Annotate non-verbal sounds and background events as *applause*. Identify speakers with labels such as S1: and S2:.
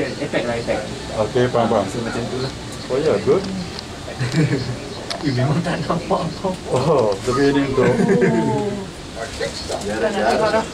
S1: efek lah efek.
S2: Okay, faham faham.
S1: So macam tu lah.
S2: Oh ya, yeah, good. *laughs*
S1: Eh, memang tak nampak kau.
S2: Oh, tapi ini untuk.
S1: Dah nak tengok dah.